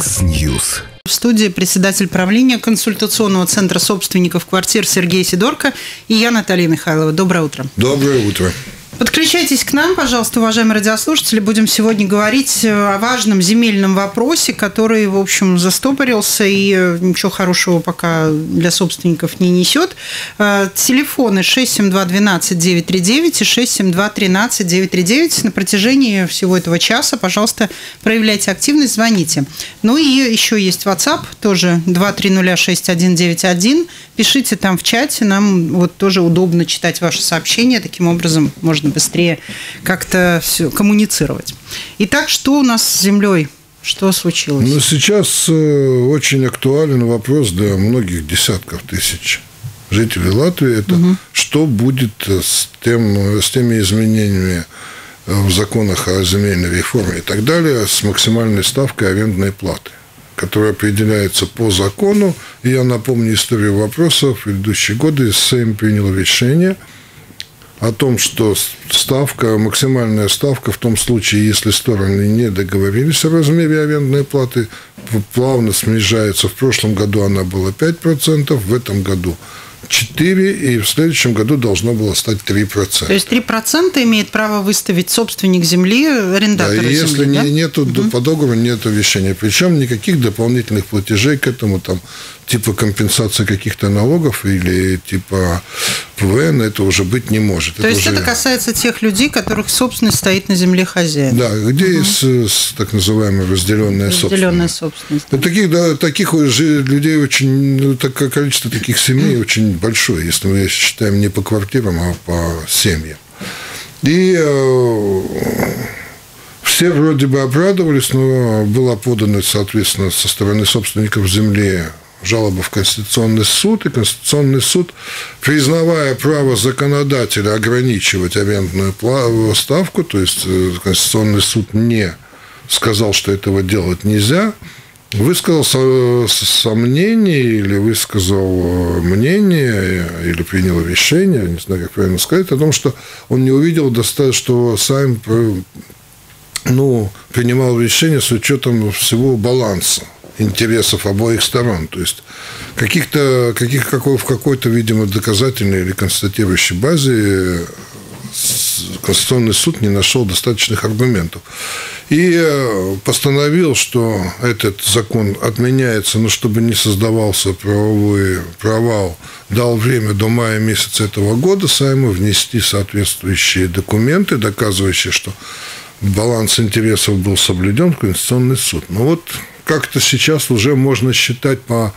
Яндекс.News. В студии председатель правления консультационного центра собственников квартир Сергей Сидорко и я, Наталья Михайлова. Доброе утро. Доброе утро. Подключайтесь к нам, пожалуйста, уважаемые радиослушатели. Будем сегодня говорить э, о важном земельном вопросе, который, в общем, застопорился и э, ничего хорошего пока для собственников не несет. Э, телефоны 672-12-939 и 672-13-939. На протяжении всего этого часа, пожалуйста, проявляйте активность, звоните. Ну и еще есть WhatsApp, тоже 2306191. Пишите там в чате, нам вот тоже удобно читать ваши сообщения. Таким образом можно быстрее как-то все коммуницировать. Итак, что у нас с землей? Что случилось? Ну, сейчас э, очень актуален вопрос для многих десятков тысяч жителей Латвии. Это угу. что будет с, тем, с теми изменениями в законах о земельной реформе и так далее с максимальной ставкой арендной платы которая определяется по закону. И я напомню историю вопросов. В предыдущие годы Сейм принял решение – о том, что ставка, максимальная ставка в том случае, если стороны не договорились о размере арендной платы, плавно снижается. В прошлом году она была 5%, в этом году 4, и в следующем году должно было стать 3%. То есть 3% имеет право выставить собственник земли арендатору да, и если земли, не, да? нету угу. по договору нет решения. Причем никаких дополнительных платежей к этому там типа компенсации каких-то налогов или типа ПВН это уже быть не может. То это есть уже... это касается тех людей, которых собственность стоит на земле хозяина. Да, где угу. есть так называемая разделенная, разделенная собственность. собственность да. Таких, да, таких людей очень, ну, такое количество таких семей очень большое, если мы считаем не по квартирам, а по семьям. И э, все вроде бы обрадовались, но было подано, соответственно, со стороны собственников земли жалоба в Конституционный суд, и Конституционный суд, признавая право законодателя ограничивать арендную ставку, то есть э, Конституционный суд не сказал, что этого делать нельзя, высказал сомнение или высказал э, мнение или принял решение, не знаю, как правильно сказать, о том, что он не увидел, что сам ну, принимал решение с учетом всего баланса интересов обоих сторон. То есть каких-то, каких, какой, в какой-то, видимо, доказательной или констатирующей базе э, Конституционный суд не нашел достаточных аргументов. И э, постановил, что этот закон отменяется, но чтобы не создавался правовой провал, дал время до мая месяца этого года Сайму внести соответствующие документы, доказывающие, что баланс интересов был соблюден Конституционный суд. Но вот как-то сейчас уже можно считать по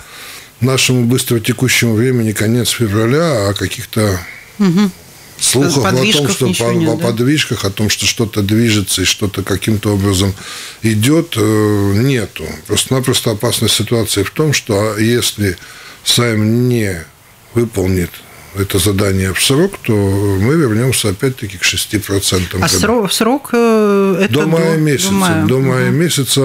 нашему быстро текущему времени конец февраля, о каких-то угу. слухах о том, что по, нет, о да? подвижках, о том, что что-то движется и что-то каким-то образом идет, э, нету. Просто-напросто опасность ситуации в том, что если Сайм не выполнит это задание в срок, то мы вернемся опять-таки к 6%. А срок, срок э, это до мая месяца. До мая, до мая угу. месяца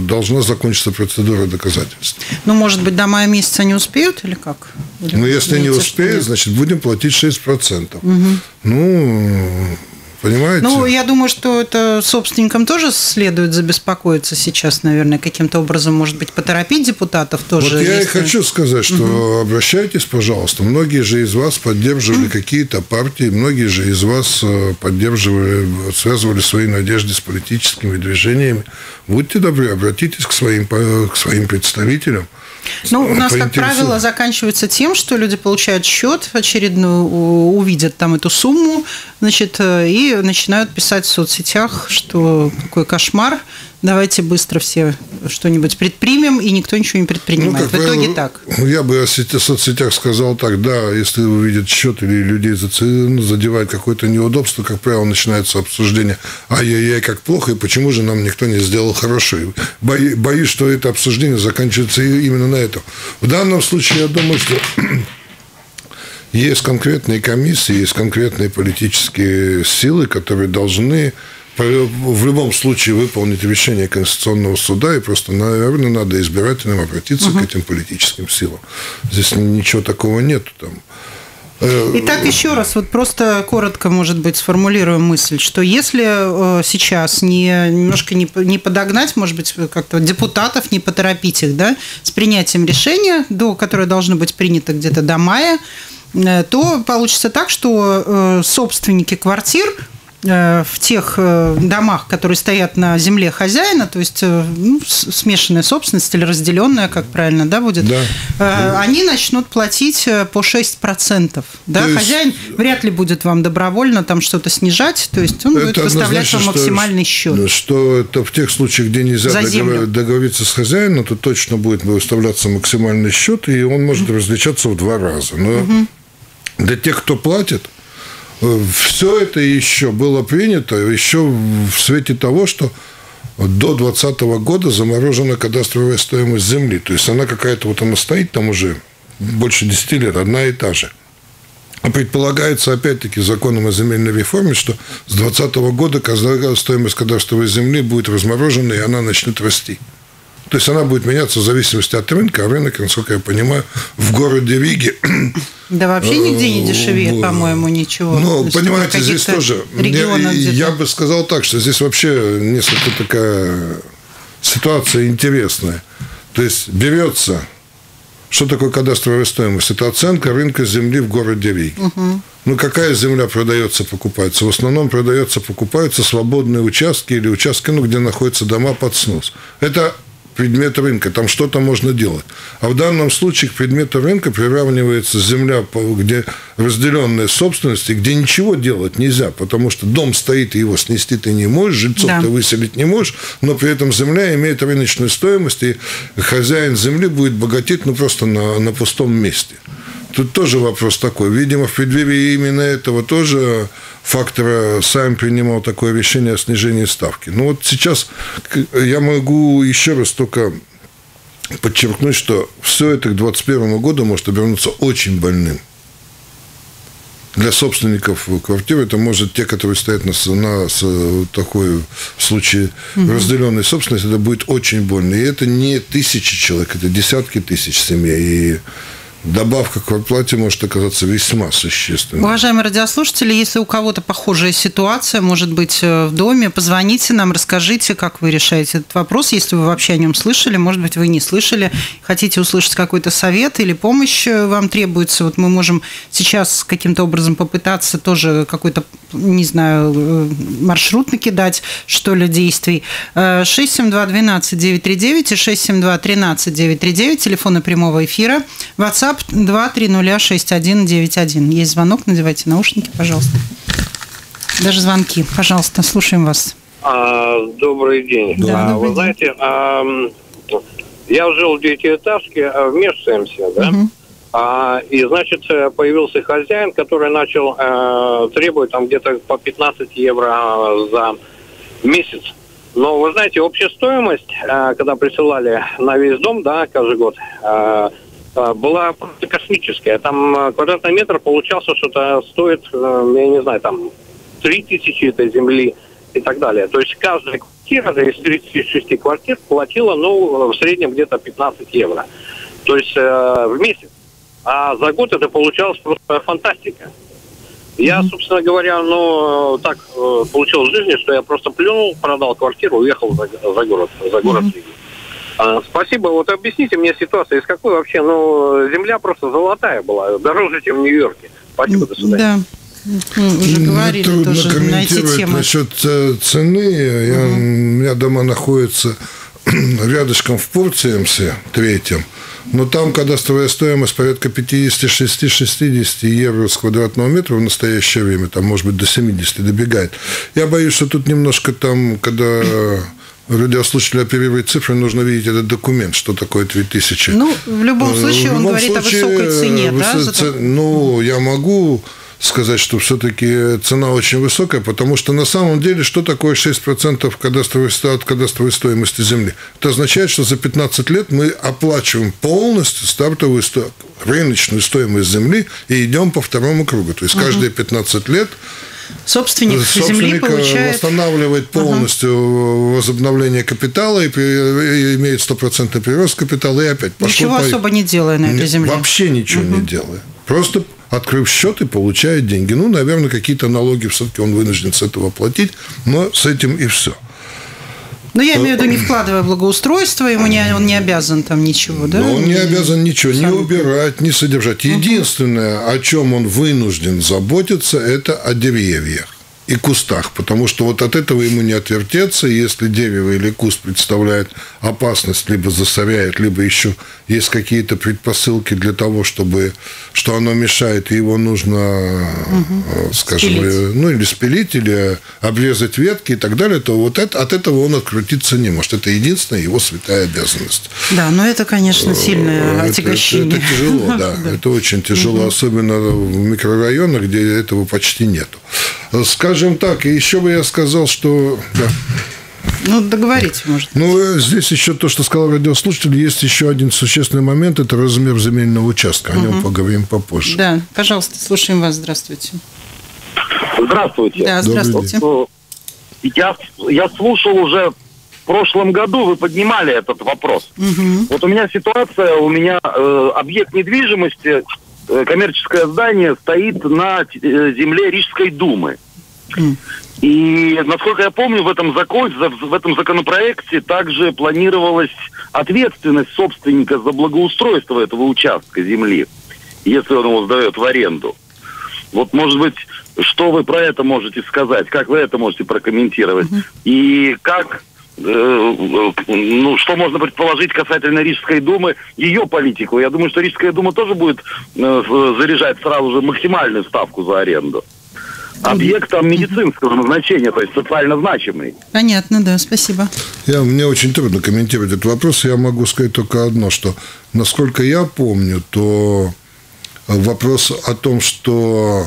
должна закончиться процедура доказательств. Ну, может быть, до мая месяца не успеют или как? Или ну, если не успеют, значит, будем платить 6%. Угу. Ну, Понимаете? Ну, я думаю, что это собственникам тоже следует забеспокоиться сейчас, наверное, каким-то образом, может быть, поторопить депутатов тоже. Вот я если... и хочу сказать, что угу. обращайтесь, пожалуйста. Многие же из вас поддерживали угу. какие-то партии, многие же из вас э, поддерживали, связывали свои надежды с политическими движениями. Будьте добры, обратитесь к своим, к своим представителям. Ну, у нас, как правило, заканчивается тем, что люди получают счет очередную, увидят там эту сумму, значит, э, и начинают писать в соцсетях, что какой кошмар, давайте быстро все что-нибудь предпримем, и никто ничего не предпринимает. Ну, в итоге правило, так. Я бы о соцсетях сказал так, да, если увидят счет или людей ну, задевает какое-то неудобство, как правило, начинается обсуждение, ай-яй-яй, как плохо, и почему же нам никто не сделал хорошо. Боюсь, что это обсуждение заканчивается именно на этом. В данном случае, я думаю, что есть конкретные комиссии, есть конкретные политические силы, которые должны в любом случае выполнить решение Конституционного суда, и просто, наверное, надо избирателям обратиться угу. к этим политическим силам. Здесь ничего такого нет. Там. Э, Итак, еще раз, вот просто коротко, может быть, сформулируем мысль, что если э, сейчас не, немножко не, не подогнать, может быть, как-то депутатов, не поторопить их, да, с принятием решения, до, которое должно быть принято где-то до мая, э, то получится так, что собственники квартир Э, в тех э, домах, которые стоят на земле хозяина, то есть э, ну, смешанная собственность или разделенная, как правильно, да, будет, да. они начнут платить по 6%. Да? есть... Хозяин вряд ли будет вам добровольно там что-то снижать, то есть он будет выставлять вам максимальный счет. Что, что это в тех случаях, где нельзя договор, договориться с хозяином, то точно будет выставляться максимальный счет, и он может различаться в два раза. Но угу. для тех, кто платит, все это еще было принято еще в свете того, что до 2020 года заморожена кадастровая стоимость земли. То есть она какая-то, вот она стоит там уже больше 10 лет, одна и та же. А предполагается, опять-таки, законом о земельной реформе, что с 2020 года стоимость кадастровой земли будет разморожена, и она начнет расти. То есть она будет меняться в зависимости от рынка, а рынок, насколько я понимаю, в городе Риге... Да вообще нигде не дешевеет, по-моему, ничего. Ну, понимаете, здесь тоже... Я, я бы сказал так, что здесь вообще несколько такая ситуация интересная. То есть берется что такое кадастровая стоимость? Это оценка рынка земли в городе Риге. Угу. Ну, какая земля продается, покупается? В основном продается, покупаются свободные участки или участки, ну, где находятся дома под снос. Это предмет рынка, там что-то можно делать. А в данном случае к предмету рынка приравнивается земля, где разделенная собственность, и где ничего делать нельзя, потому что дом стоит, и его снести ты не можешь, жильцов да. ты выселить не можешь, но при этом земля имеет рыночную стоимость, и хозяин земли будет богатеть ну, просто на, на пустом месте. Тут тоже вопрос такой. Видимо, в преддверии именно этого тоже фактора сам принимал такое решение о снижении ставки. Ну вот сейчас я могу еще раз только подчеркнуть, что все это к 2021 году может обернуться очень больным. Для собственников квартиры это может те, которые стоят на, на такой в случае угу. разделенной собственности, это будет очень больно. И это не тысячи человек, это десятки тысяч семей. И добавка к оплате может оказаться весьма существенной. Уважаемые радиослушатели, если у кого-то похожая ситуация, может быть, э, в доме, позвоните нам, расскажите, как вы решаете этот вопрос, если вы вообще о нем слышали, может быть, вы не слышали, хотите услышать какой-то совет или помощь э, вам требуется, вот мы можем сейчас каким-то образом попытаться тоже какой-то, не знаю, э, маршрут накидать, что ли, действий. 672 12 939 и 672 13 939, телефоны прямого эфира, WhatsApp WhatsApp 2306191. Есть звонок, надевайте наушники, пожалуйста. Даже звонки. Пожалуйста, слушаем вас. А, добрый день. Да, а, добрый вы день. знаете, а, я жил в девятиэтажке а, в Межсемсе, да? Угу. А, и, значит, появился хозяин, который начал а, требовать там где-то по 15 евро за месяц. Но, вы знаете, общая стоимость, а, когда присылали на весь дом, да, каждый год, а, а, была просто космическая. Там а, квадратный метр получался, что-то стоит, э, я не знаю, там, 3000 этой земли и так далее. То есть каждая квартира из 36 квартир платила, ну, в среднем где-то 15 евро. То есть э, в месяц. А за год это получалось просто фантастика. Я, собственно говоря, ну, так э, получилось в жизни, что я просто плюнул, продал квартиру, уехал за, за город, за город mm-hmm. А, спасибо. Вот объясните мне ситуацию, из какой вообще, ну, земля просто золотая была, дороже, чем в Нью-Йорке. Спасибо, до свидания. Да. Мы уже говорили Трудно тоже на эти темы. насчет э, цены. Я, угу. У меня дома находятся рядышком в Порциемсе, третьем. Но там кадастровая стоимость порядка 56-60 евро с квадратного метра в настоящее время, там, может быть, до 70 добегает. Я боюсь, что тут немножко там, когда радиослушателю оперировать цифры, нужно видеть этот документ, что такое 3000. Ну, в любом случае, в любом он говорит случае, о высокой цене, выс... да? Ну, я могу сказать, что все-таки цена очень высокая, потому что на самом деле что такое 6% кадастровой, от кадастровой стоимости земли? Это означает, что за 15 лет мы оплачиваем полностью стартовую рыночную стоимость земли и идем по второму кругу. То есть каждые 15 лет Собственник, Собственник земли получает... восстанавливает полностью ага. возобновление капитала и, и имеет стопроцентный прирост капитала и опять пошло Ничего по... особо не делая на этой земле. Вообще ничего угу. не делая. Просто открыв счет и получает деньги. Ну, наверное, какие-то налоги все-таки он вынужден с этого платить, но с этим и все. Ну, я имею в виду, не вкладывая благоустройство, ему не, он не обязан там ничего, да? Но он не обязан ничего, не убирать, не содержать. Единственное, о чем он вынужден заботиться, это о деревьях и кустах, потому что вот от этого ему не отвертеться, если дерево или куст представляет опасность, либо засоряет, либо еще есть какие-то предпосылки для того, чтобы, что оно мешает, и его нужно, угу. скажем, спилить. ну или спилить, или обрезать ветки и так далее, то вот это, от этого он открутиться не может. Это единственная его святая обязанность. Да, но это, конечно, сильное отягощение. Это, это тяжело, да, это очень тяжело, особенно в микрорайонах, где этого почти нету. Скажем так, и еще бы я сказал, что... Да. Ну, договорите, может. Ну, здесь еще то, что сказал радиослушатель, есть еще один существенный момент, это размер земельного участка. О угу. нем поговорим попозже. Да, пожалуйста, слушаем вас. Здравствуйте. Здравствуйте. Да, здравствуйте. Я, я слушал уже в прошлом году, вы поднимали этот вопрос. Угу. Вот у меня ситуация, у меня э, объект недвижимости Э, коммерческое здание стоит на э, земле Рижской думы. И, насколько я помню, в этом, закон, в этом законопроекте также планировалась ответственность собственника за благоустройство этого участка земли, если он его сдает в аренду. Вот, может быть, что вы про это можете сказать? Как вы это можете прокомментировать? Угу. И как Э, ну, что можно предположить касательно Рижской думы, ее политику. Я думаю, что Рижская дума тоже будет э, заряжать сразу же максимальную ставку за аренду. Объект там медицинского назначения, то есть социально значимый. Понятно, да, спасибо. Я, мне очень трудно комментировать этот вопрос. Я могу сказать только одно, что, насколько я помню, то вопрос о том, что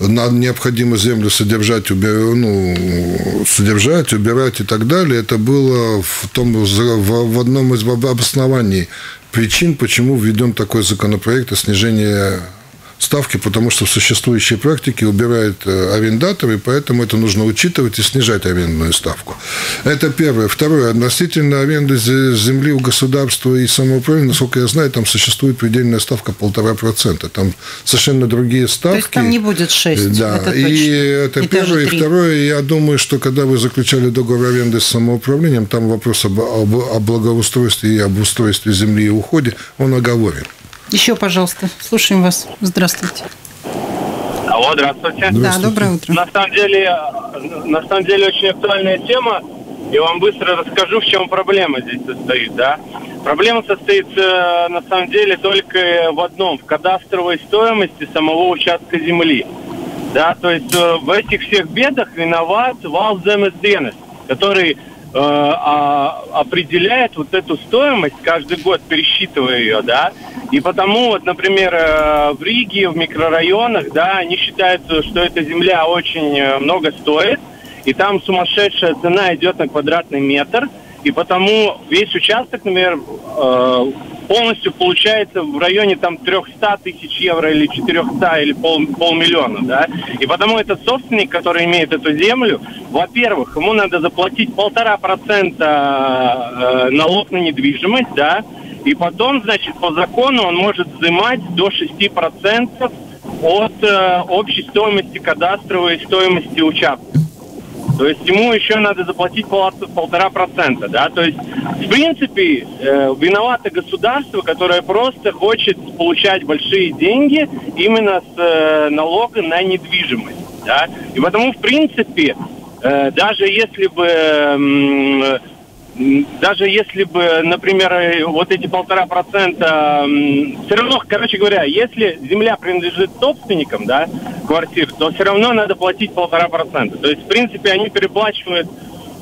надо необходимо землю содержать, убир, ну, содержать, убирать и так далее. Это было в, том, в, в одном из обоснований причин, почему введен такой законопроект о снижении ставки, потому что в существующей практике убирают э, арендаторы, и поэтому это нужно учитывать и снижать арендную ставку. Это первое. Второе. Относительно аренды земли у государства и самоуправления, насколько я знаю, там существует предельная ставка полтора процента. Там совершенно другие ставки. То есть там не будет 6. Да. Это и это и первое. И второе, я думаю, что когда вы заключали договор аренды с самоуправлением, там вопрос об, об, о благоустройстве и об устройстве земли и уходе, он оговорен. Еще, пожалуйста, слушаем вас. Здравствуйте. Алло, здравствуйте. Да, доброе утро. На самом деле, на самом деле очень актуальная тема. И вам быстро расскажу, в чем проблема здесь состоит, да. Проблема состоит э, на самом деле только в одном, в кадастровой стоимости самого участка земли. Да, то есть э, в этих всех бедах виноват вал который а, определяет вот эту стоимость каждый год, пересчитывая ее, да. И потому, вот, например, э, в Риге, в микрорайонах, да, они считают, что эта земля очень э, много стоит, и там сумасшедшая цена идет на квадратный метр, и потому весь участок, например, полностью получается в районе там 300 тысяч евро или 400 или пол, полмиллиона, да. И потому этот собственник, который имеет эту землю, во-первых, ему надо заплатить полтора процента э, налог на недвижимость, да, и потом, значит, по закону он может взимать до 6 процентов от э, общей стоимости кадастровой стоимости участка. То есть ему еще надо заплатить полтора процента, да. То есть, в принципе, э, виновато государство, которое просто хочет получать большие деньги именно с э, налога на недвижимость, да. И потому, в принципе, э, даже если бы э, даже если бы, например, вот эти полтора процента, все равно, короче говоря, если земля принадлежит собственникам, да, квартир, то все равно надо платить полтора процента. То есть, в принципе, они переплачивают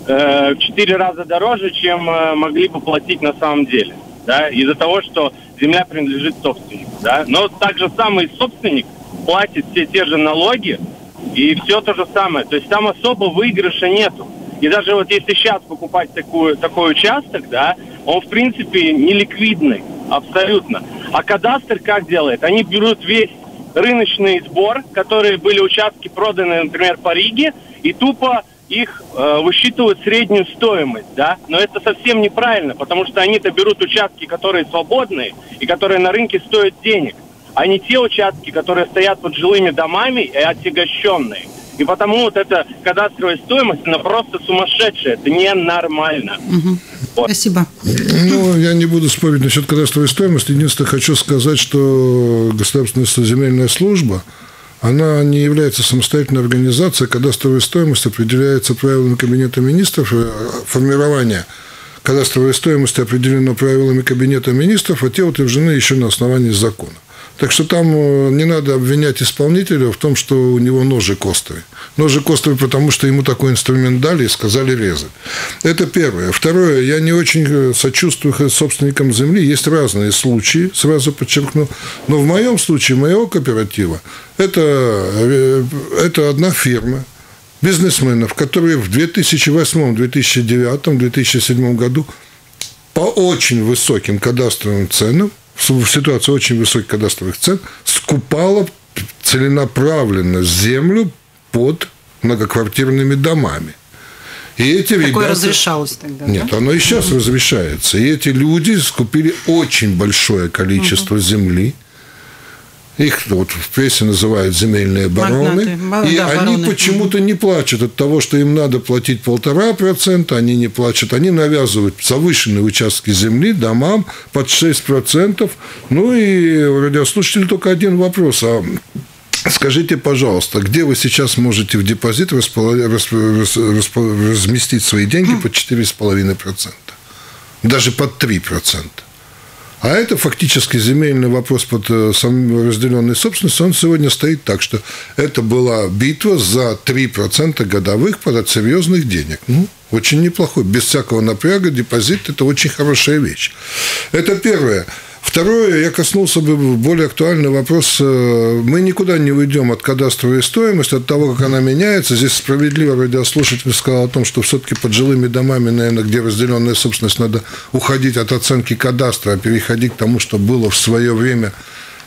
э, в четыре раза дороже, чем э, могли бы платить на самом деле, да, из-за того, что земля принадлежит собственнику, да. Но также самый собственник платит все те же налоги и все то же самое. То есть там особо выигрыша нету. И даже вот если сейчас покупать такую, такой участок, да, он в принципе не ликвидный, абсолютно. А кадастр как делает? Они берут весь рыночный сбор, которые были участки проданы, например, по Риге, и тупо их э, высчитывают среднюю стоимость, да, но это совсем неправильно, потому что они-то берут участки, которые свободные и которые на рынке стоят денег. а не те участки, которые стоят под жилыми домами и отягощенные. И потому вот эта кадастровая стоимость, она просто сумасшедшая. Это ненормально. Угу. Вот. Спасибо. Ну, я не буду спорить насчет кадастровой стоимости. Единственное, хочу сказать, что Государственная земельная служба, она не является самостоятельной организацией. Кадастровая стоимость определяется правилами Кабинета министров. Формирование кадастровой стоимости определено правилами Кабинета министров, а те утверждены еще на основании закона. Так что там э, не надо обвинять исполнителя в том, что у него ножик острый. Ножик острый, потому что ему такой инструмент дали и сказали резать. Это первое. Второе, я не очень э, сочувствую собственникам земли. Есть разные случаи, сразу подчеркну. Но в моем случае, моего кооператива, это, э, это одна фирма, бизнесменов, которые в 2008, 2009, 2007 году по очень высоким кадастровым ценам в ситуации очень высоких кадастровых цен скупала целенаправленно землю под многоквартирными домами. И эти Такое ребята... разрешалось тогда, Нет, да? оно и сейчас угу. разрешается. И эти люди скупили очень большое количество угу. земли – их вот в прессе называют земельные бароны. Магнаты. И да, они бароны. почему-то не плачут от того, что им надо платить полтора процента, они не плачут. Они навязывают завышенные участки земли домам под 6 процентов. Ну и у радиослушателей только один вопрос. А Скажите, пожалуйста, где вы сейчас можете в депозит разместить свои деньги под 4,5%? Даже под 3%? А это фактически земельный вопрос под э, разделенной собственностью. Он сегодня стоит так, что это была битва за 3% годовых под серьезных денег. Ну, очень неплохой. Без всякого напряга депозит – это очень хорошая вещь. Это первое. Второе, я коснулся бы более актуальный вопрос. Мы никуда не уйдем от кадастровой стоимости, от того, как она меняется. Здесь справедливо радиослушатель сказал о том, что все-таки под жилыми домами, наверное, где разделенная собственность, надо уходить от оценки кадастра, а переходить к тому, что было в свое время.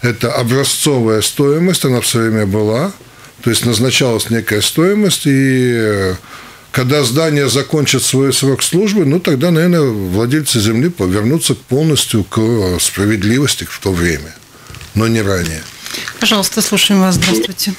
Это образцовая стоимость, она в свое время была. То есть назначалась некая стоимость, и э, когда здание закончит свой срок службы, ну, тогда, наверное, владельцы земли повернутся полностью к справедливости в то время, но не ранее. Пожалуйста, слушаем вас. Здравствуйте.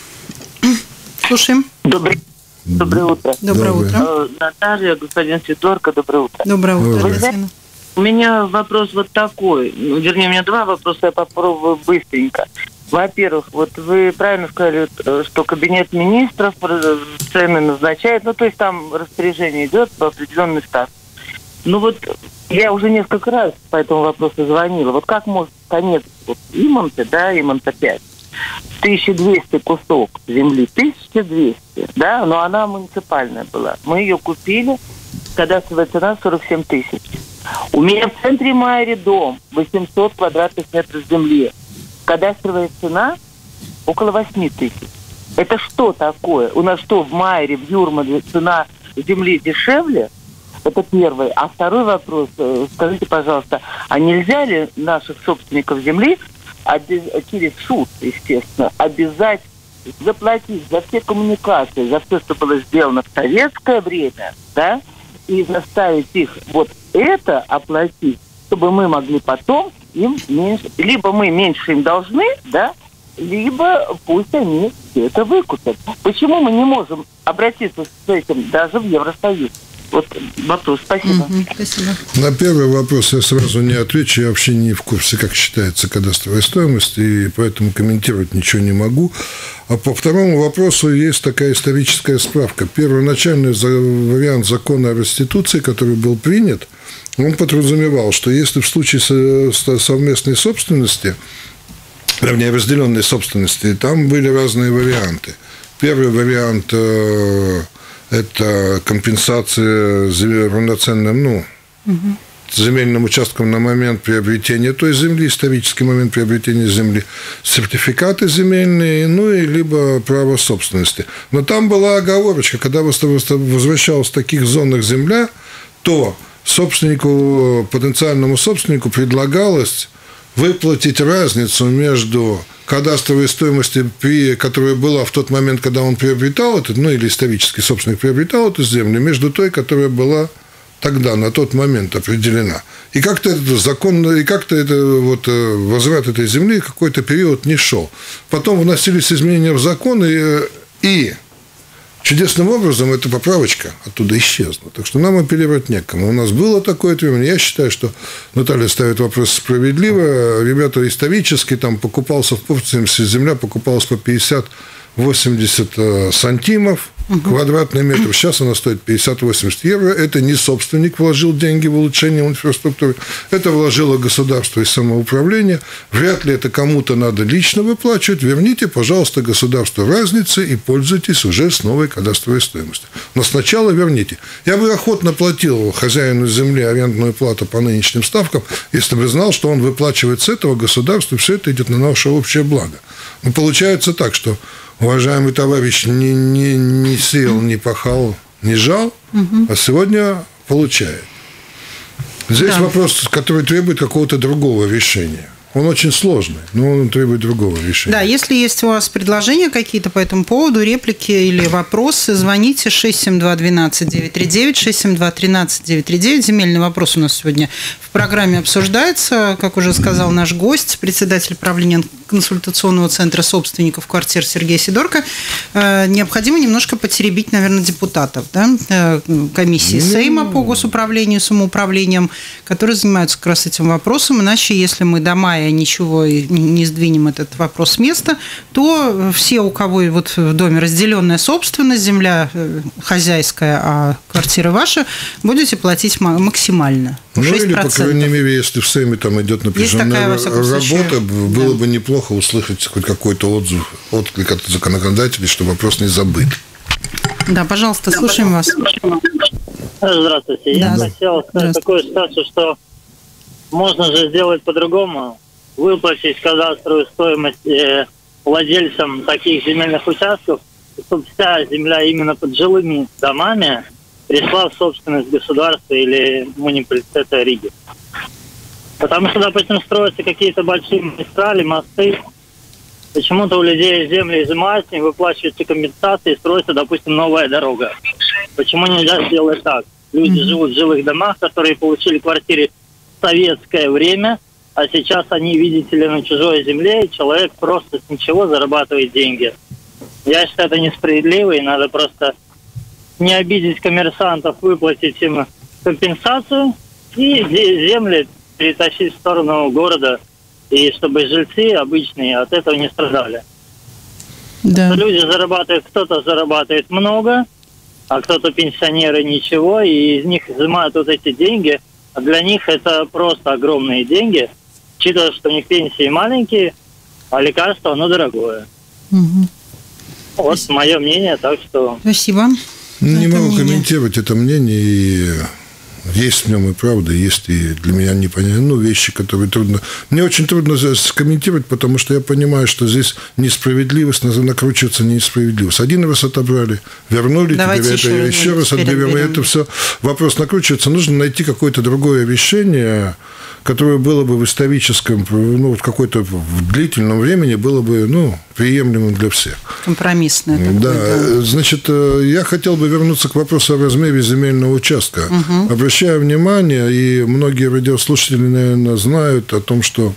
Слушаем. Добрый Доброе утро. Доброе, утро. Э, Наталья, господин Сидорко, доброе утро. Доброе утро, Доброе. У меня вопрос вот такой. Ну, вернее, у меня два вопроса, я попробую быстренько. Во-первых, вот вы правильно сказали, э, что кабинет министров э, цены назначает, ну то есть там распоряжение идет по определенный став. Ну вот я уже несколько раз по этому вопросу звонила. Вот как может конец вот, Имонта, да, Имонта 5, 1200 кусок земли, 1200, да, но она муниципальная была. Мы ее купили, кадастровая цена 47 тысяч. У меня в центре Майри дом, 800 квадратных метров земли кадастровая цена около 8 тысяч. Это что такое? У нас что, в Майере, в Юрмале цена земли дешевле? Это первый. А второй вопрос. Э, скажите, пожалуйста, а нельзя ли наших собственников земли через суд, естественно, обязать заплатить за все коммуникации, за все, что было сделано в советское время, да, и заставить их вот это оплатить, чтобы мы могли потом им меньше, либо мы меньше им должны, да, либо пусть они все это выкупят. Почему мы не можем обратиться с этим даже в Евросоюз? Вот вопрос. Спасибо. Угу, спасибо. На первый вопрос я сразу не отвечу. Я вообще не в курсе, как считается кадастровая стоимость, и поэтому комментировать ничего не могу. А по второму вопросу есть такая историческая справка. Первоначальный вариант закона о реституции, который был принят – он подразумевал, что если в случае совместной собственности, вернее, разделенной собственности, там были разные варианты. Первый вариант э, – это компенсация равноценным, ну, угу. земельным участком на момент приобретения той земли, исторический момент приобретения земли, сертификаты земельные, ну и либо право собственности. Но там была оговорочка, когда возвращалась в таких зонах земля, то собственнику, потенциальному собственнику предлагалось выплатить разницу между кадастровой стоимостью, которая была в тот момент, когда он приобретал это, ну или исторический собственник приобретал эту землю, между той, которая была тогда, на тот момент определена. И как-то это законно, и как-то это вот э, возврат этой земли какой-то период не шел. Потом вносились изменения в закон, и, и чудесным образом эта поправочка оттуда исчезла. Так что нам апеллировать некому. У нас было такое время. Я считаю, что Наталья ставит вопрос справедливо. Ребята исторически там покупался в Порции, земля покупалась по 50 80 э, сантимов угу. квадратный метр. Сейчас она стоит 50-80 евро. Это не собственник вложил деньги в улучшение инфраструктуры. Это вложило государство и самоуправление. Вряд ли это кому-то надо лично выплачивать. Верните, пожалуйста, государству разницы и пользуйтесь уже с новой кадастровой стоимостью. Но сначала верните. Я бы охотно платил хозяину земли арендную плату по нынешним ставкам, если бы знал, что он выплачивает с этого государству, все это идет на наше общее благо. Но получается так, что уважаемый товарищ не, не, не сеял, не пахал, не жал, угу. а сегодня получает. Здесь да. вопрос, который требует какого-то другого решения. Он очень сложный, но он требует другого решения. Да, если есть у вас предложения какие-то по этому поводу, реплики или вопросы, звоните 672-12-939, 672-13-939. Земельный вопрос у нас сегодня в программе обсуждается. Как уже сказал наш гость, председатель правления консультационного центра собственников квартир Сергей Сидорко. Э, необходимо немножко потеребить, наверное, депутатов да? Э, комиссии ну... Сейма по госуправлению, самоуправлением, которые занимаются как раз этим вопросом. Иначе, если мы до мая ничего не сдвинем этот вопрос с места, то все, у кого вот в доме разделенная собственность, земля э, хозяйская, а квартира ваша, будете платить максимально. Ну, или, по крайней мере, если в Сейме там идет напряженная такая, работа, было да. бы неплохо услышать хоть какой-то отзыв, отклик от законодателей, что вопрос не забыт. Да, пожалуйста, слушаем вас. Здравствуйте. Да. Я хотел сказать такую ситуацию, что можно же сделать по-другому. Выплатить кадастровую стоимость э, владельцам таких земельных участков, чтобы вся земля именно под жилыми домами перешла в собственность государства или муниципалитета Риги. Потому что, допустим, строятся какие-то большие магистрали, мосты, почему-то у людей земли изымаются, не выплачиваются компенсации, строится, допустим, новая дорога. Почему нельзя сделать так? Люди mm-hmm. живут в жилых домах, которые получили квартиры в советское время, а сейчас они, видите ли, на чужой земле, и человек просто с ничего зарабатывает деньги. Я считаю, это несправедливо, и надо просто не обидеть коммерсантов, выплатить им компенсацию и земли перетащить в сторону города, и чтобы жильцы обычные от этого не страдали. Да. Люди зарабатывают, кто-то зарабатывает много, а кто-то пенсионеры ничего, и из них изымают вот эти деньги. А для них это просто огромные деньги, учитывая, что у них пенсии маленькие, а лекарство, оно дорогое. Угу. Вот Спасибо. мое мнение, так что... Спасибо. Не могу мнение. комментировать это мнение, и есть в нем и правда, есть и для меня непонятные ну, вещи, которые трудно... Мне очень трудно скомментировать, потому что я понимаю, что здесь несправедливость, накручивается несправедливость. Один раз отобрали, вернули, Давайте теперь еще, это, еще раз отберем, и это все. Вопрос накручивается. Нужно найти какое-то другое решение, которое было бы в историческом, ну, в какой-то в длительном времени было бы, ну, приемлемым для всех. Компромиссное. Такое, да. да. Значит, э, я хотел бы вернуться к вопросу о размере земельного участка. Угу. Обращаю внимание, и многие радиослушатели, наверное, знают о том, что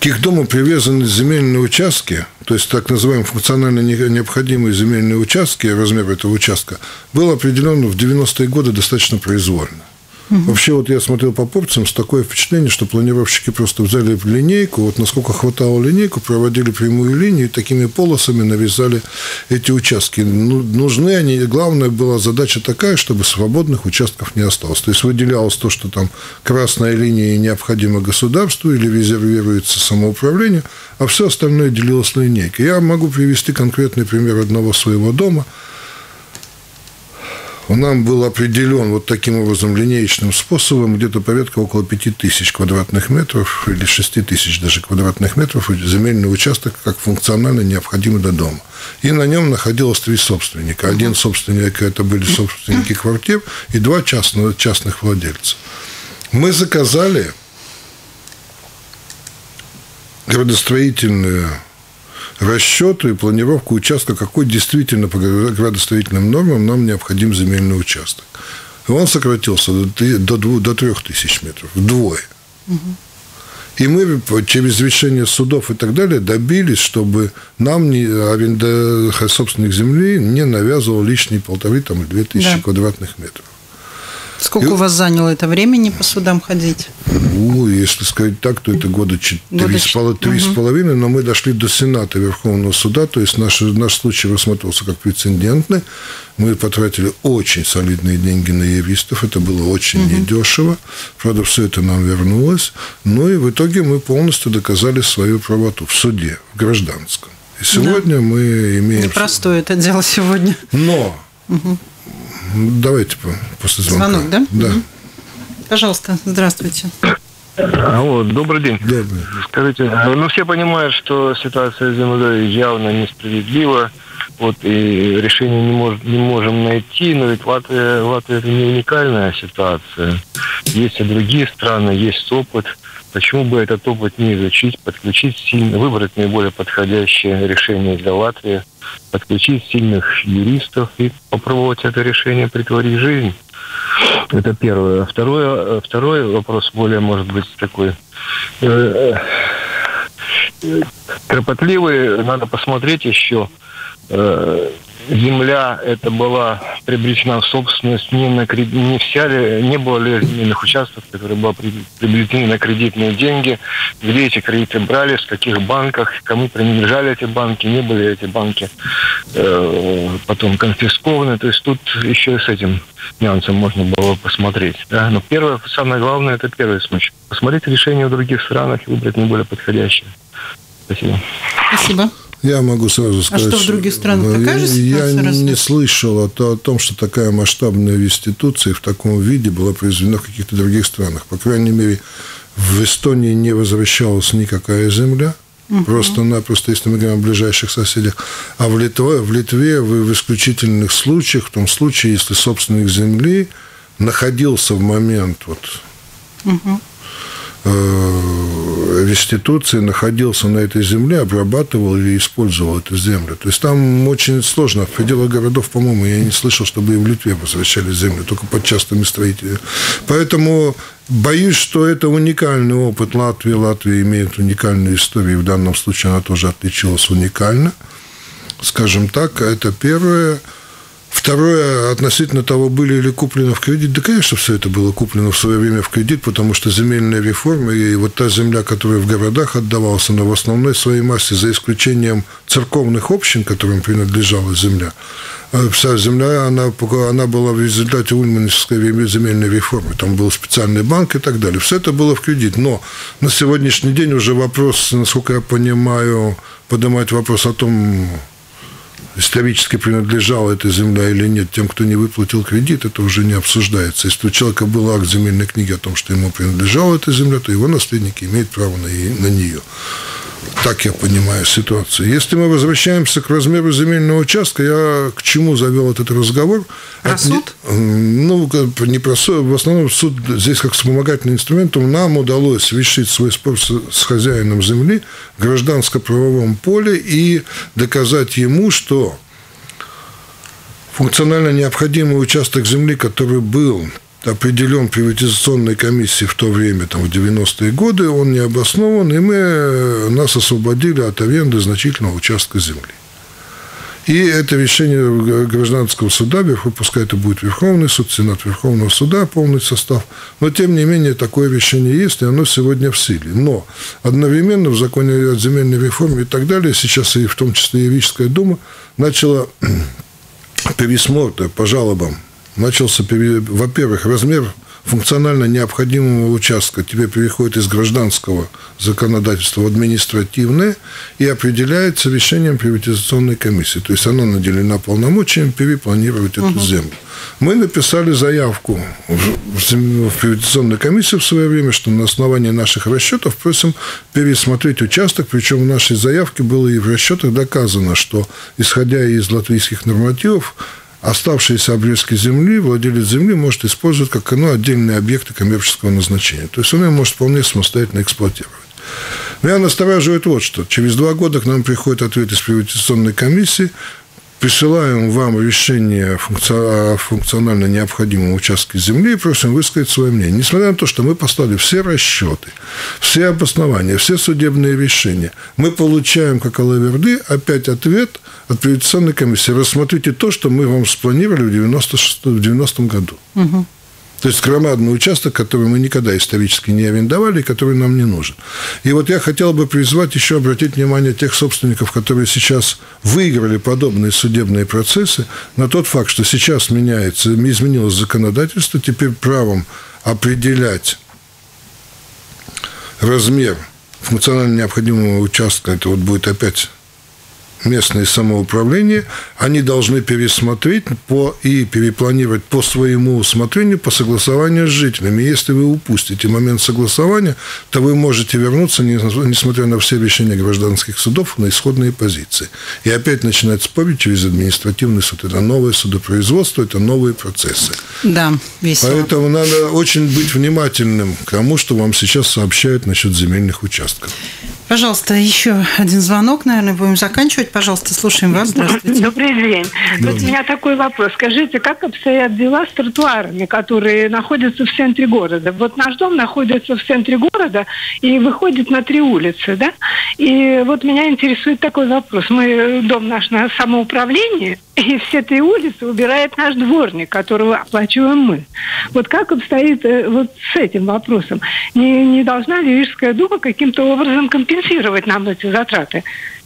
к их дому привязаны земельные участки, то есть так называемые функционально необходимые земельные участки, размер этого участка, был определен в 90-е годы достаточно произвольно. Угу. Вообще, вот я смотрел по порциям, с такое впечатление, что планировщики просто взяли линейку, вот насколько хватало линейку, проводили прямую линию и такими полосами навязали эти участки. Ну, нужны они, главная была задача такая, чтобы свободных участков не осталось. То есть выделялось то, что там красная линия необходима государству или резервируется самоуправлению, а все остальное делилось линейкой. Я могу привести конкретный пример одного своего дома – нам был определен вот таким образом линеечным способом где-то порядка около 5 тысяч квадратных метров или 6 тысяч даже квадратных метров земельный участок как функционально необходимый до дома. И на нем находилось три собственника. Один собственник – это были собственники квартир, и два частных, частных владельца. Мы заказали градостроительную расчету и планировку участка, какой действительно по градостроительным нормам нам необходим земельный участок. он сократился до, до, до 3000 метров, вдвое. Угу. И мы через решение судов и так далее добились, чтобы нам не, аренда собственных земли не навязывал лишние полторы там, или две тысячи да. квадратных метров. Сколько и... у вас заняло это времени по судам ходить? Ну, если сказать так, то это года три с половиной, но мы дошли до Сената Верховного суда, то есть наш, наш случай рассматривался как прецедентный. Мы потратили очень солидные деньги на юристов, это было очень угу. недешево. Правда, все это нам вернулось. Ну и в итоге мы полностью доказали свою правоту в суде, в гражданском. И сегодня да. мы имеем... Непростое это дело сегодня. Но угу. Давайте после звонка. Звонок, да? Да. Угу. Пожалуйста, здравствуйте. Алло, добрый день. Добрый. Скажите, ну все понимают, что ситуация с землей явно несправедлива. Вот и решение не, мож, не можем найти, но ведь Латвия, Латвия это не уникальная ситуация. Есть и другие страны, есть опыт. Почему бы этот опыт не изучить, подключить сильно, выбрать наиболее подходящее решение для Латвии, подключить сильных юристов и попробовать это решение притворить в жизнь? Это первое. Второе, второй вопрос более, может быть, такой э, э, кропотливый. Надо посмотреть еще э, земля это была приобретена в собственность не на кредит, не вся ли, не было ли земельных участков, которые были приобретены на кредитные деньги, где эти кредиты брали, в каких банках, кому принадлежали эти банки, не были эти банки э, потом конфискованы. То есть тут еще с этим нюансом можно было посмотреть. Да? Но первое, самое главное, это первый случай. Посмотреть решения в других странах и выбрать наиболее подходящее. Спасибо. Спасибо. Я могу сразу сказать... А что в других странах такая же ситуация? Я не слышал о, о том, что такая масштабная реституция в таком виде была произведена в каких-то других странах. По крайней мере, в Эстонии не возвращалась никакая земля. Угу. Просто-напросто, если мы говорим о ближайших соседях. А в Литве, в Литве в, в исключительных случаях, в том случае, если собственник земли находился в момент вот, угу Э, реституции находился на этой земле, обрабатывал или использовал эту землю. То есть там очень сложно. В пределах городов, по-моему, я не слышал, чтобы и в Литве возвращали землю, только под частными строителями. Поэтому боюсь, что это уникальный опыт Латвии. Латвия имеет уникальную историю, и в данном случае она тоже отличилась уникально. Скажем так, это первое. Второе, относительно того, были ли куплены в кредит. Да, конечно, все это было куплено в свое время в кредит, потому что земельная реформа и вот та земля, которая в городах отдавалась, она в основной своей массе, за исключением церковных общин, которым принадлежала земля, а вся земля, она, она была в результате Ульманской земельной реформы. Там был специальный банк и так далее. Все это было в кредит. Но на сегодняшний день уже вопрос, насколько я понимаю, поднимать вопрос о том, исторически принадлежала эта земля или нет тем, кто не выплатил кредит, это уже не обсуждается. Если у человека был акт земельной книги о том, что ему принадлежала эта земля, то его наследники имеют право на, на нее. Так я понимаю ситуацию. Если мы возвращаемся к размеру земельного участка, я к чему завел этот разговор? Про суд? Ну, не про суд. В основном суд здесь как вспомогательный инструмент. Нам удалось решить свой спор с, с хозяином земли в гражданско-правовом поле и доказать ему, что функционально необходимый участок земли, который был определен приватизационной комиссией в то время, там, в 90-е годы, он не обоснован, и мы, э, нас освободили от аренды значительного участка земли. И это решение гражданского суда, пускай это будет Верховный суд, Сенат Верховного суда, полный состав, но тем не менее такое решение есть, и оно сегодня в силе. Но одновременно в законе о земельной реформе и так далее, сейчас и в том числе юридическая дума начала пересмотр по жалобам начался, во-первых, размер функционально необходимого участка теперь переходит из гражданского законодательства в административное и определяется решением приватизационной комиссии. То есть она наделена полномочиями перепланировать эту угу. землю. Мы написали заявку в, в приватизационную комиссию в свое время, что на основании наших расчетов просим пересмотреть участок, причем в нашей заявке было и в расчетах доказано, что исходя из латвийских нормативов, оставшиеся обрезки земли владелец земли может использовать как ну, отдельные объекты коммерческого назначения. То есть он ее может вполне самостоятельно эксплуатировать. Меня настораживает вот что. Через два года к нам приходит ответ из приватизационной комиссии, присылаем вам решение о функционально необходимом участке земли и просим высказать свое мнение. Несмотря на то, что мы послали все расчеты, все обоснования, все судебные решения, мы получаем, как Алаверды, опять ответ от приватизационной комиссии. Рассмотрите то, что мы вам спланировали в 90, в 90 году. Угу. То есть громадный участок, который мы никогда исторически не арендовали и который нам не нужен. И вот я хотел бы призвать еще обратить внимание тех собственников, которые сейчас выиграли подобные судебные процессы, на тот факт, что сейчас меняется, изменилось законодательство, теперь правом определять размер функционально необходимого участка, это вот будет опять местное самоуправление, они должны пересмотреть по, и перепланировать по своему усмотрению, по согласованию с жителями. Если вы упустите момент согласования, то вы можете вернуться, несмотря на все решения гражданских судов, на исходные позиции. И опять начинать спорить через административный суд. Это новое судопроизводство, это новые процессы. Да, весело. Поэтому надо очень быть внимательным к тому, что вам сейчас сообщают насчет земельных участков. Пожалуйста, еще один звонок, наверное, будем заканчивать. Пожалуйста, слушаем вас. Здравствуйте. Добрый день. Добрый. Вот у меня такой вопрос. Скажите, как обстоят дела с тротуарами, которые находятся в центре города? Вот наш дом находится в центре города и выходит на три улицы, да? И вот меня интересует такой вопрос. Мы дом наш на самоуправлении, и все три улицы убирает наш дворник, которого оплачиваем мы. Вот как обстоит э, вот с этим вопросом? Не, не должна ли Рижская дума каким-то образом компенсировать нам эти затраты?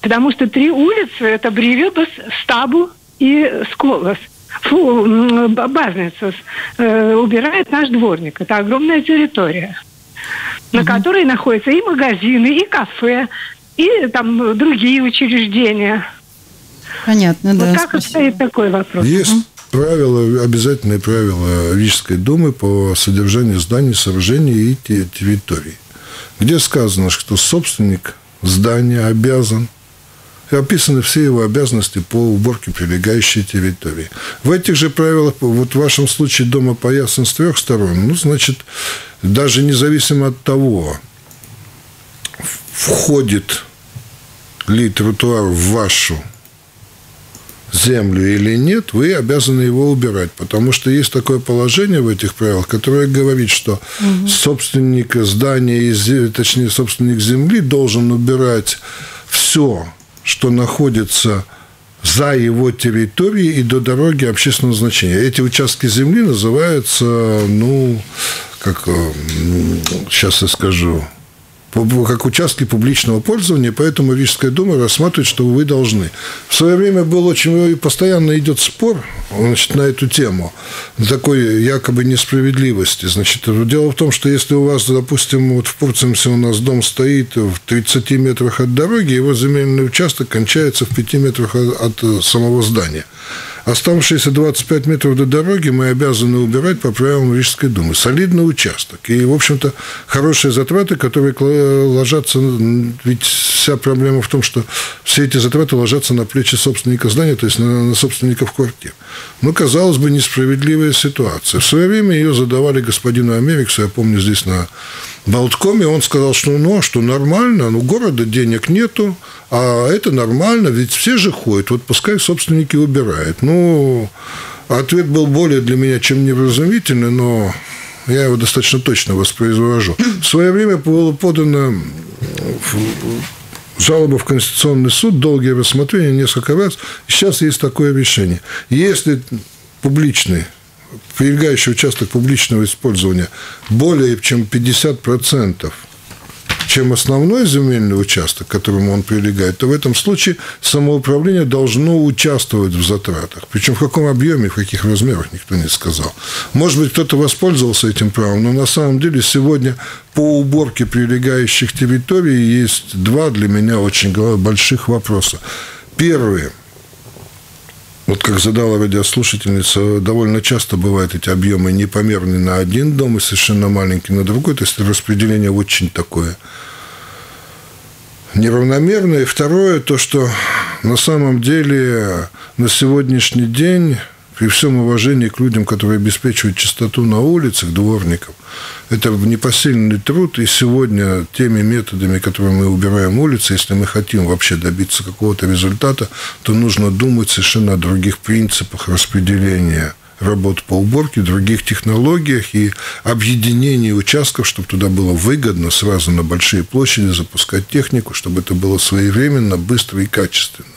Потому что три улицы – это Бривибас, Стабу и Сколос. Фу, Базницус э, убирает наш дворник. Это огромная территория, на угу. которой находятся и магазины, и кафе, и там другие учреждения. Понятно, вот да. Вот как спасибо. стоит такой вопрос? Есть правила, обязательные правила Рижской думы по содержанию зданий, сооружений и территорий, где сказано, что собственник здания обязан описаны все его обязанности по уборке прилегающей территории. В этих же правилах, вот в вашем случае дома поясан с трех сторон, ну, значит, даже независимо от того, входит ли тротуар в вашу землю или нет, вы обязаны его убирать, потому что есть такое положение в этих правилах, которое говорит, что угу. собственник здания, точнее, собственник земли должен убирать все, что находится за его территорией и до дороги общественного значения. Эти участки земли называются, ну, как сейчас я скажу, как участки публичного пользования, поэтому Рижская дума рассматривает, что вы должны. В свое время был очень постоянно идет спор значит, на эту тему такой якобы несправедливости. Значит, дело в том, что если у вас, допустим, вот в Пурцемсе у нас дом стоит в 30 метрах от дороги, его земельный участок кончается в 5 метрах от самого здания. Оставшиеся 25 метров до дороги мы обязаны убирать по правилам Рижской думы. Солидный участок. И, в общем-то, хорошие затраты, которые ложатся... Ведь вся проблема в том, что все эти затраты ложатся на плечи собственника здания, то есть на, на собственников квартир. Ну, казалось бы, несправедливая ситуация. В свое время ее задавали господину Америксу, я помню, здесь на Болткоме, он сказал, что ну, а что нормально, ну, города денег нету, а это нормально, ведь все же ходят, вот пускай собственники убирают. Ну, ответ был более для меня чем невразумительный, но я его достаточно точно воспроизвожу. В свое время было подано жалоба в Конституционный суд, долгие рассмотрения, несколько раз. Сейчас есть такое решение. Если публичный прилегающий участок публичного использования более чем 50% чем основной земельный участок, к которому он прилегает, то в этом случае самоуправление должно участвовать в затратах. Причем в каком объеме, в каких размерах, никто не сказал. Может быть, кто-то воспользовался этим правом, но на самом деле сегодня по уборке прилегающих территорий есть два для меня очень больших вопроса. Первый – вот как задала радиослушательница, довольно часто бывают эти объемы непомерные на один дом и совершенно маленькие на другой. То есть распределение очень такое неравномерное. И второе, то, что на самом деле на сегодняшний день при всем уважении к людям, которые обеспечивают чистоту на улицах, дворников, это непосильный труд, и сегодня теми методами, которыми мы убираем улицы, если мы хотим вообще добиться какого-то результата, то нужно думать совершенно о других принципах распределения работ по уборке, других технологиях и объединении участков, чтобы туда было выгодно сразу на большие площади запускать технику, чтобы это было своевременно, быстро и качественно.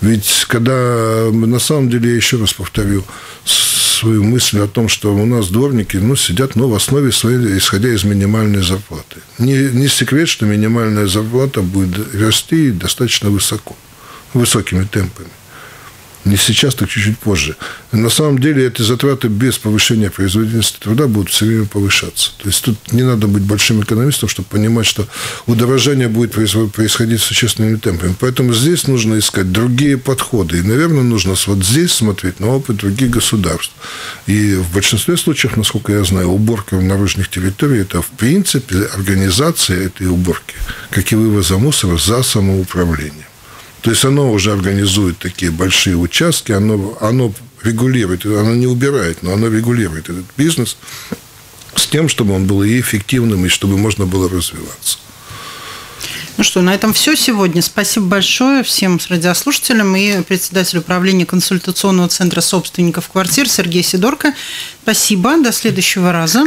Ведь когда, на самом деле, я еще раз повторю свою мысль о том, что у нас дворники ну, сидят ну, в основе своей, исходя из минимальной зарплаты. Не, не секрет, что минимальная зарплата будет расти достаточно высоко, высокими темпами. Не сейчас, так чуть-чуть позже. На самом деле эти затраты без повышения производительности труда будут все время повышаться. То есть тут не надо быть большим экономистом, чтобы понимать, что удорожание будет происходить существенными темпами. Поэтому здесь нужно искать другие подходы. И, наверное, нужно вот здесь смотреть на опыт других государств. И в большинстве случаев, насколько я знаю, уборка в наружных территориях – это, в принципе, организация этой уборки, как и вывоза мусора за самоуправлением. То есть оно уже организует такие большие участки, оно, оно регулирует, оно не убирает, но оно регулирует этот бизнес с тем, чтобы он был и эффективным, и чтобы можно было развиваться. Ну что, на этом все сегодня. Спасибо большое всем радиослушателям и председателю управления консультационного центра собственников квартир Сергею Сидорко. Спасибо. До следующего раза.